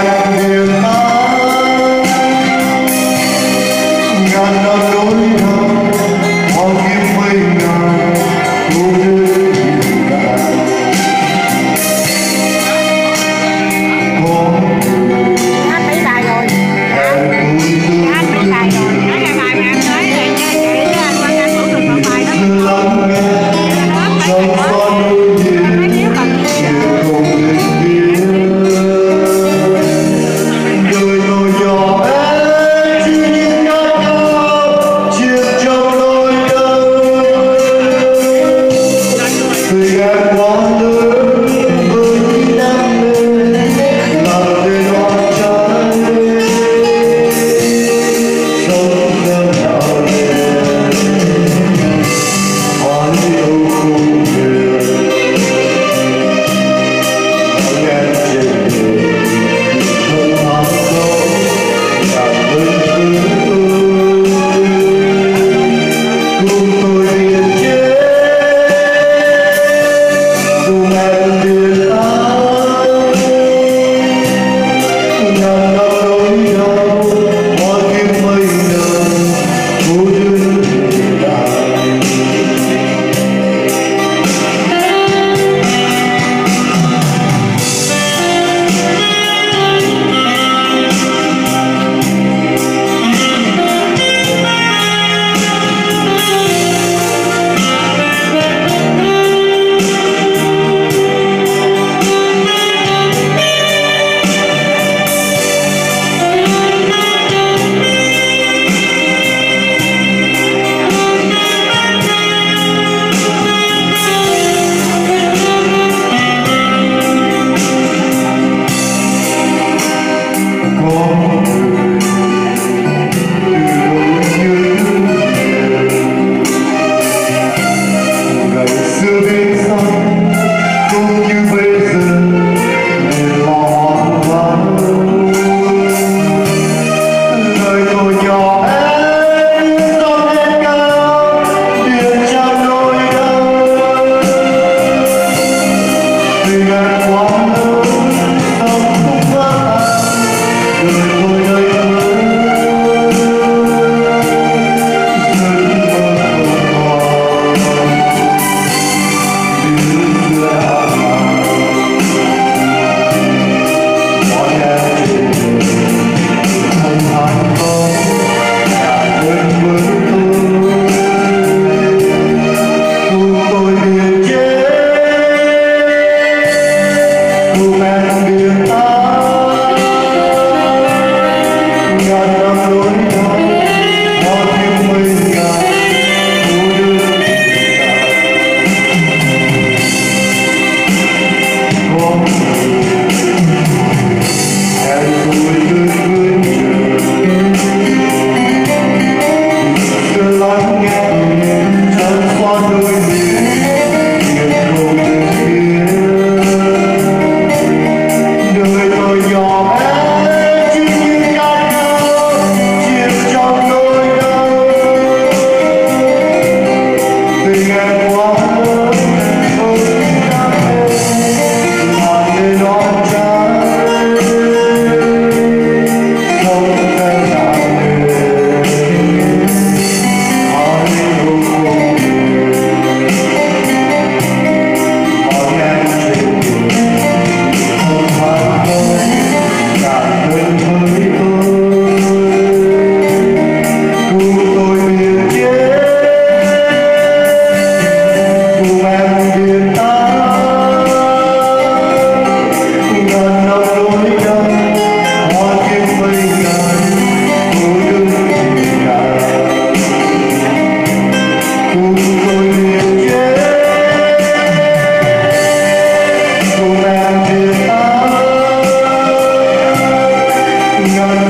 Obrigado. Lord. Hallelujah.